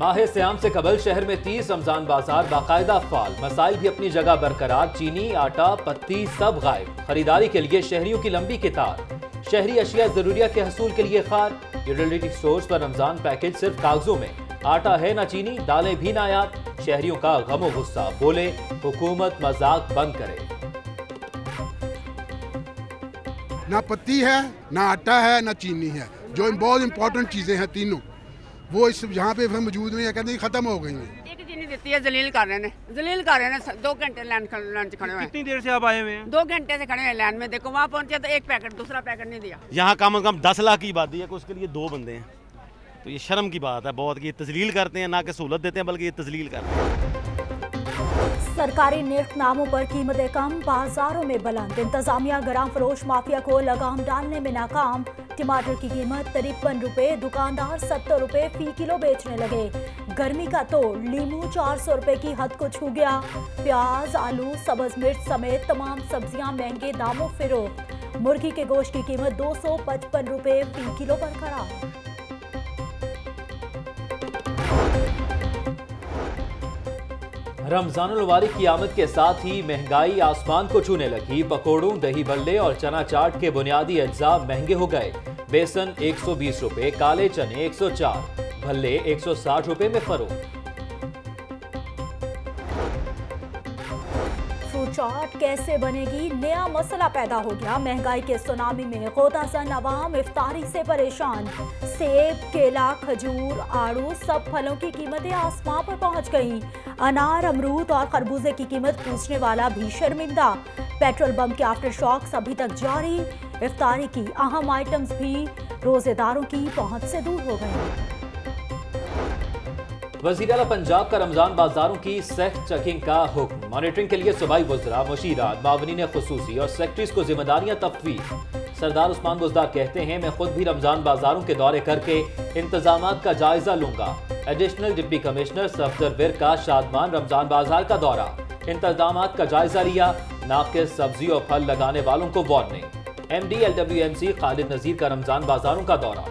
माह श्याम से कबल शहर में तीस रमज़ान बाज़ार, बाकायदा फाल। मसाइल भी अपनी जगह बरकरार, चीनी, आटा, पत्ती सब गायब। खरीदारी के लिए शहरियों की लंबी कितार। शहरी अशिया जरूरिया के हसूल के लिए खार। यूटिलिटी स्टोर्स पर रमज़ान पैकेज सिर्फ़ कागजों में। आटा है ना चीनी, दालें भी ना आयात शहरियों का गमो गुस्सा। बोले, हुकूमत मज़ाक बंद करे। ना पत्ती है, ना आटा है, ना चीनी है। जो बहुत इंपॉर्टेंट चीज़ें हैं तीनों। वो इस यहाँ पे मौजूद नहीं है कहते खत्म हो गई है। दो घंटे खड़े हुए दो घंटे लाइन में देखो वहाँ तो एक पैकेट दूसरा पैकेट नहीं दिया। यहाँ कम अज कम दस लाख की बात है उसके लिए दो बंदे हैं। तो ये शर्म की बात है बहुत ये तजलील करते हैं ना कि सहूलत देते हैं बल्कि ये तजलील करते हैं। सरकारी निर्ख नामों पर कीमतें कम, बाजारों में बुलंद। इंतजामिया ग्राम फरोश माफिया को लगाम डालने में नाकाम। टमाटर की कीमत तिरपन रुपए, दुकानदार सत्तर रुपए फ़ी किलो बेचने लगे। गर्मी का तोड़ लीमू चार सौ रुपए की हद को छू गया। प्याज, आलू, सब्ज, मिर्च समेत तमाम सब्ज़ियाँ महँगे दामों फिरोख्त मुर्गी के गोश्त की कीमत दो सौ पचपन रुपए फ़ी किलो बरकरार रमज़ान मुबारक की आमद के साथ ही महँगाई आसमान को छूने लगी। पकौड़ों, दही बल्ले और चना चाट के बुनियादी अज्जा महँगे हो गए। बेसन 120 रुपए, काले चने 104 भल्ले 160 रुपए में फरोख्त। चाट कैसे बनेगी? नया मसला पैदा हो गया। महँगाई के सुनामी में गोताजन अवाम इफ्तारी से परेशान। सेब, केला, खजूर, आड़ू, सब फलों की कीमतें आसमां पर पहुँच गईं। अनार, अमरूद और खरबूजे की कीमत पूछने वाला भी शर्मिंदा। पेट्रोल बम के आफ्टर शॉक्स अभी तक जारी। इफ्तारी की अहम आइटम्स भी रोजेदारों की पहुँच से दूर हो गए वज़ीर अला पंजाब का रमज़ान बाजारों की सख्त चेकिंग का हुक्म। मॉनिटरिंग के लिए सूबाई वजरा मुशीरात ने खसूसी और सेक्रेटरीज को जिम्मेदारियाँ तफवीज सरदार उस्मान बुजदार कहते हैं, मैं खुद भी रमज़ान बाजारों के दौरे करके इंतज़ाम का जायजा लूँगा। एडिशनल डिप्टी कमिश्नर सफदर बिर का शादमान रमज़ान बाज़ार का दौरा। इंतज़ाम का जायजा लिया नाकिस सब्ज़ी और फल लगाने वालों को warning. M D L W M C Khalid Nazir का रमज़ान बाजारों का दौरा।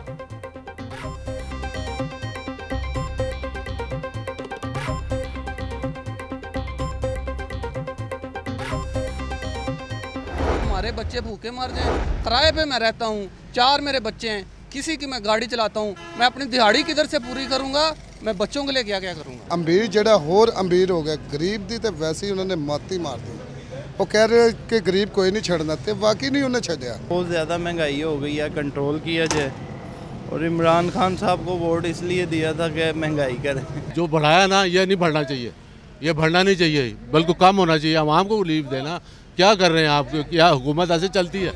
मेरे बच्चे भूखे मर जाएँ किराए पे मैं रहता हूँ चार मेरे बच्चे हैं किसी की मैं गाड़ी चलाता हूँ मैं अपनी दिहाड़ी किधर से पूरी करूँगा मैं बच्चों के लिए क्या क्या करूँगा? अंबीर जरा होर अंबीर हो गया गरीब दी तो वैसे ही उन्होंने मत ही मार दी। वो कह रहे कि गरीब कोई नहीं छड़ना तो वाकई नहीं उन्हें छड़ा बहुत ज़्यादा महँगाई हो गई है कंट्रोल किया जाए। और इमरान खान साहब को वोट इसलिए दिया था कि महँगाई करें। जो बढ़ाया ना यह नहीं बढ़ना चाहिए ये बढ़ना नहीं चाहिए बल्कि कम होना चाहिए आवाम को रिलीफ देना। क्या कर रहे हैं आप? क्या हुकूमत ऐसे चलती है?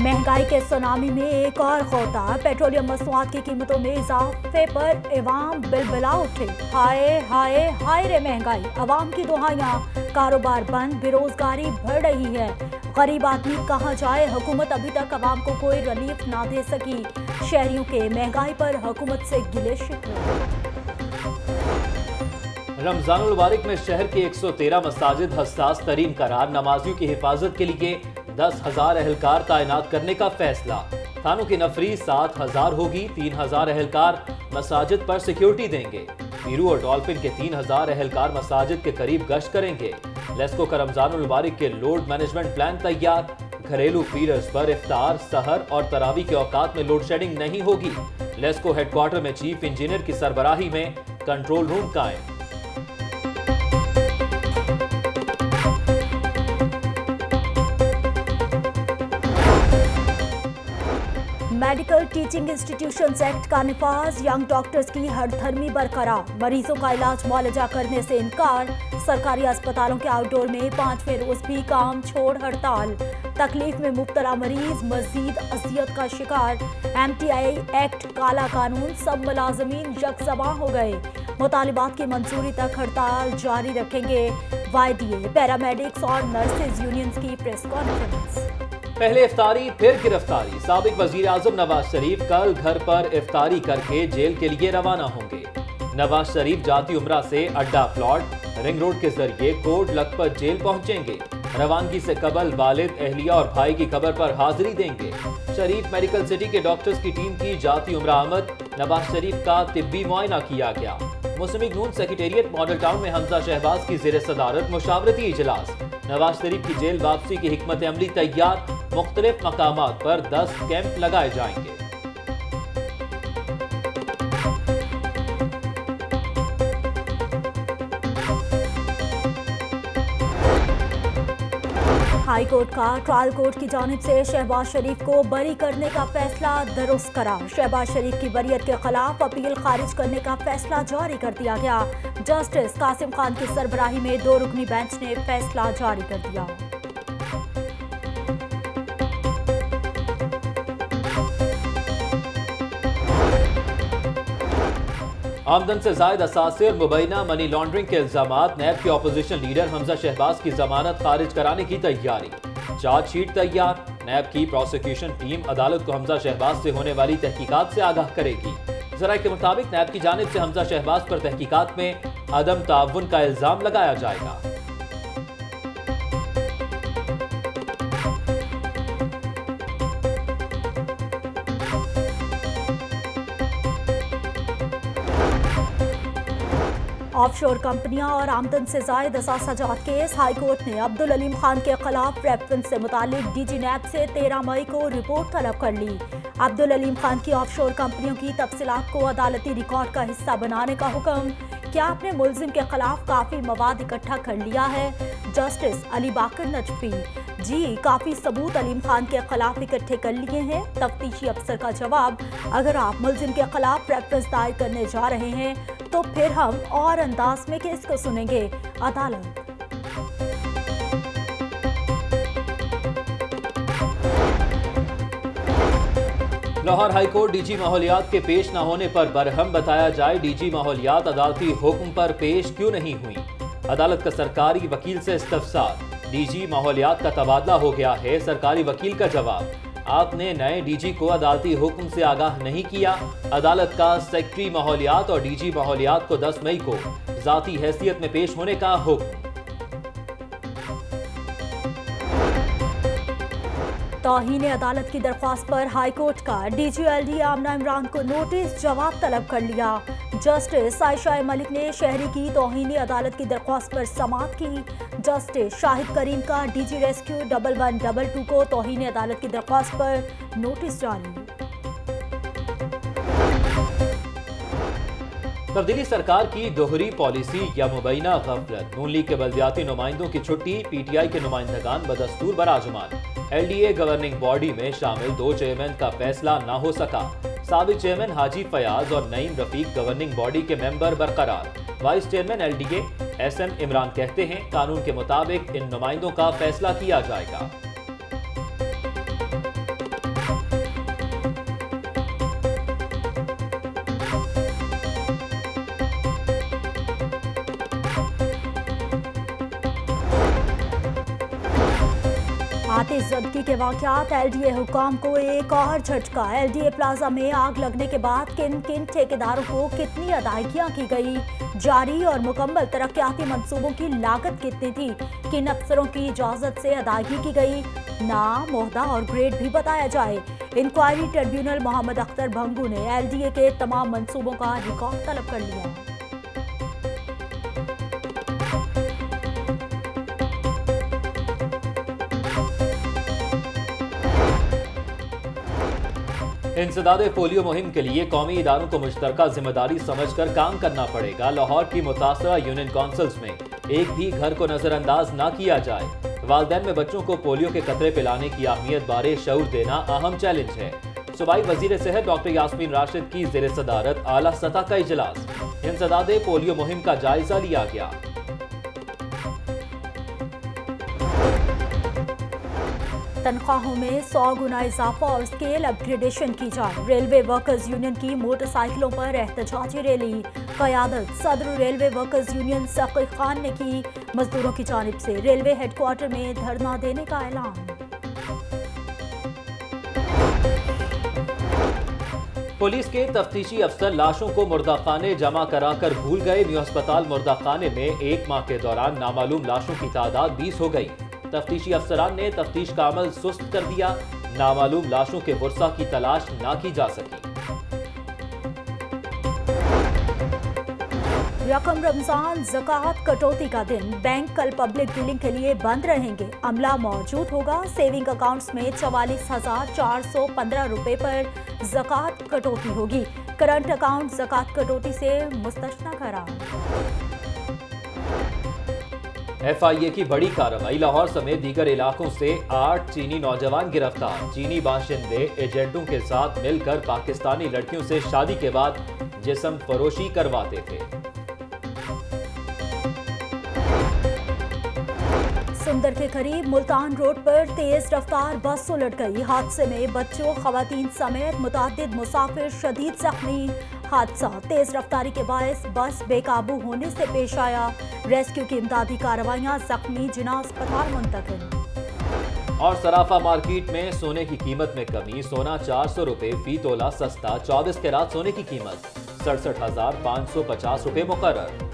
महँगाई के सुनामी में एक और खोता पेट्रोलियम मसनूआत की कीमतों में इजाफे पर इवाम बिलबिला उठे। हाय हाय हाय रे महँगाई। अवाम की दुहाइयाँ, कारोबार बंद, बेरोजगारी बढ़ रही है। गरीब आदमी कहाँ जाए? हुकूमत अभी तक आवाम को कोई रिलीफ ना दे सकी। शहरियों के महँगाई पर हुकूमत से गिले शिकवे। रमज़ान मुबारक में शहर के 113 मसाजिद हसास तरीन करार, नमाजियों की हिफाजत के लिए दस हज़ार अहलकार तैनात करने का फैसला। थानों की नफरी सात हज़ार होगी, तीन हज़ार अहलकार मसाजिद पर सिक्योरिटी देंगे। पीरू और डॉल्फिन के तीन हज़ार अहलकार मसाजिद के करीब गश्त करेंगे। लेस्को का रमज़ान मुबारक के लोड मैनेजमेंट प्लान तैयार। घरेलू फीडर्स पर इफ्तार, सहर और तरावी के औकात में लोड शेडिंग नहीं होगी। लेस्को हेडक्वार्टर में चीफ इंजीनियर की सरबराही में कंट्रोल रूम कायम। मेडिकल टीचिंग इंस्टीट्यूशंस एक्ट का निफाज, यंग डॉक्टर्स की हड़धर्मी बरकरार। मरीजों का इलाज मुआवजा करने से इनकार। सरकारी अस्पतालों के आउटडोर में पाँचवें रोज भी काम छोड़ हड़ताल। तकलीफ़ में मुबतला मरीज़, मजीद अजियत का शिकार। एमटीआई एक्ट काला कानून, सब मुलाजमीन यकजमा हो गए। मुतालबात की मंजूरी तक हड़ताल जारी रखेंगे। वाई वाईडीए पैरामेडिक्स और नर्सेज यूनियंस की प्रेस कॉन्फ्रेंस। पहले इफ्तारी, फिर गिरफ्तारी। सबक वज़ीर आज़म नवाज़ शरीफ कल घर पर इफ्तारी करके जेल के लिए रवाना होंगे। नवाज़ शरीफ जाती उमरा से अड्डा प्लॉट, रिंग रोड के ज़रिए कोट लखपत जेल पहुँचेंगे। रवानगी से कबल वालिद अहलिया और भाई की खबर पर हाजिरी देंगे। शरीफ मेडिकल सिटी के डॉक्टर्स की टीम की जाती उम्र आमद, नवाज़ शरीफ का तिब्बी मुआयना किया गया। Muslim Noon secretariat model town में हमजा शहबाज की जेर सदारत मुशावरती इजलास। नवाज़ शरीफ की जेल वापसी की हिकमत अमली तैयार, मुख्तलिफ़ मकाम पर दस कैंप लगाए जाएँगे। हाई कोर्ट का ट्रायल कोर्ट की जानिब से शहबाज शरीफ को बरी करने का फैसला दुरुस्त करा शहबाज शरीफ की बरीत के खिलाफ अपील खारिज करने का फैसला जारी कर दिया गया। जस्टिस कासिम खान की सरबराही में दो रुकनी बेंच ने फैसला जारी कर दिया। आमदन से जायद असासे और मुबैना मनी लॉन्ड्रिंग के इल्ज़ाम नैब के अपोजिशन लीडर हमजा शहबाज की जमानत खारिज कराने की तैयारी। चार्जशीट तैयार, नैब की प्रोसिक्यूशन टीम अदालत को हमजा शहबाज से होने वाली तहकीकात से आगाह करेगी। जरा के मुताबिक नैब की जानब से हमजा शहबाज पर तहकीकात में अदम ताउन का इल्ज़ाम लगाया जाएगा। ऑफशोर कंपनियाँ और आमदन से जायद असासा जात केस हाईकोर्ट ने अब्दुल अलीम खान के खिलाफ रेफरेंस से मुतालिक डीजी नैब से 13 मई को रिपोर्ट तलब कर ली। अब्दुल अलीम खान की ऑफशोर कंपनियों की तफसीलात को अदालती रिकॉर्ड का हिस्सा बनाने का हुक्म। क्या आपने मुलजिम के खिलाफ काफ़ी मवाद इकट्ठा कर लिया है? जस्टिस अली बाकर नजफी। जी, काफ़ी सबूत अलीम खान के खिलाफ इकट्ठे कर लिए हैं। तफ्तीशी अफसर का जवाब, अगर आप मुलजिम के खिलाफ रेफरेंस दायर करने जा रहे हैं तो फिर हम और अंदाज में केस को सुनेंगे? अदालत। लाहौर हाईकोर्ट डीजी माहौलियात के पेश न होने पर बरहम बताया जाए, डीजी माहौलियात अदालती हुक्म पर पेश क्यों नहीं हुई? अदालत का सरकारी वकील से इस्तफसार। डीजी माहौलियात का तबादला हो गया है, सरकारी वकील का जवाब। आपने नए डीजी को अदालती हुक्म से आगाह नहीं किया? अदालत का सेक्रेटरी माहौलियात और डीजी माहौलियात को 10 मई को जाती हैसियत में पेश होने का हुक्म। तोहीन अदालत की दरख्वास्त पर हाईकोर्ट का डीजीएलडी आमना इमरान को नोटिस जवाब तलब कर लिया। जस्टिस आयशा मलिक ने शहरी की तोहनी अदालत की दरख्वास्त पर समाप्त की। जस्टिस शाहिद करीम का DG rescue double one double two को तोहनी अदालत की दरख्वास्त पर नोटिस जारी। तब्दीली सरकार की दोहरी पॉलिसी या मुबैना गफलत। नून लीग के बल्दियाती नुमाइंदों की छुट्टी, पीटीआई के नुमाइंदगान बदस्तूर बराजमान एलडीए गवर्निंग बॉडी में शामिल दो चेयरमैन का फैसला न हो सका। सबक चेयरमैन हाजी फयाज और नईम रफीक गवर्निंग बॉडी के मेंबर बरकरार। Vice chairman LDA SM Imran कहते हैं, कानून के मुताबिक इन नुमाइंदों का फैसला किया जाएगा। आतिश जदगी के वाकयात एलडीए हुकाम को एक और झटका। एलडीए प्लाजा में आग लगने के बाद किन किन ठेकेदारों को कितनी अदायगियाँ की गई? जारी और मुकम्मल तरक्याती मंसूबों की लागत कितनी थी? किन अफसरों की इजाज़त से अदायगी की गई? नाम मोहदा और ग्रेड भी बताया जाए। इंक्वायरी ट्रिब्यूनल मोहम्मद अख्तर भंगू ने एलडीए के तमाम मंसूबों का रिकॉर्ड तलब कर लिया। इंसदाद पोलियो मुहिम के लिए कौमी इदारों को मुश्तर ज़िम्मेदारी समझ कर काम करना पड़ेगा। लाहौर की मुतासरा यूनियन काउंसिल्स में एक भी घर को नजरअंदाज न किया जाए। वालदेन में बच्चों को पोलियो के कतरे पिलाने की अहमियत बारे शऊर देना अहम चैलेंज है। सूबाई वज़ीर सेहत डॉक्टर यासमीन राशिद की जेर सदारत आला सतह का इजलास। इंसदाद पोलियो मुहिम का जायजा लिया गया। तनख्वाहों में सौ गुना इजाफा और स्केल अपग्रेडेशन की जाए रेलवे वर्कर्स यूनियन की मोटरसाइकिलों पर एहतजाजी रैली। क्यादत, सदर रेलवे वर्कर्स यूनियन सकी खान ने की मजदूरों की जानब से। रेलवे हेडक्वार्टर में धरना देने का ऐलान। पुलिस के तफ्तीशी अफसर लाशों को मुर्दाखाने जमा कराकर भूल गए। न्यू अस्पताल मुर्दाखाने में एक माह के दौरान नामालूम लाशों की तादाद 20 हो गई। तफ्तीशी अफसरान ने तफ्तीश का अमल सुस्त कर दिया। नामालूम लाशों के वर्षा की तलाश ना की जा सकी। रकम रमज़ान, जक़ात कटौती का दिन। बैंक कल पब्लिक डीलिंग के लिए बंद रहेंगे। अमला मौजूद होगा। सेविंग अकाउंट्स में चवालीस हज़ार चार सौ पंद्रह रुपए पर जक़ात कटौती होगी। करंट अकाउंट जक़ात कटौती से मुस्तना करार। एफआईए की बड़ी कार्रवाई, लाहौर समेत दीगर इलाकों से आठ चीनी नौजवान गिरफ़्तार। चीनी बाशिंदे एजेंटों के साथ मिलकर पाकिस्तानी लड़कियों से शादी के बाद जिसम फरोशी करवाते थे। सुंदर के करीब मुल्तान रोड पर तेज रफ्तार बस उलट गई। हादसे में बच्चों, खवतान समेत मुताद मुसाफिर शदीद जख्मी। हादसा तेज रफ्तारी के बायस बस बेकाबू होने से पेश आया। रेस्क्यू की इमदादी कार्रवाइयाँ जख्मी जिना अस्पताल मुंतकिल। और सराफा मार्केट में सोने की कीमत में कमी। सोना चार सौ रुपए, फ़ी तोला सस्ता, चौबीस के रात सोने की कीमत। सड़सठ हज़ार पाँच सौ पचास रुपए मुकर्र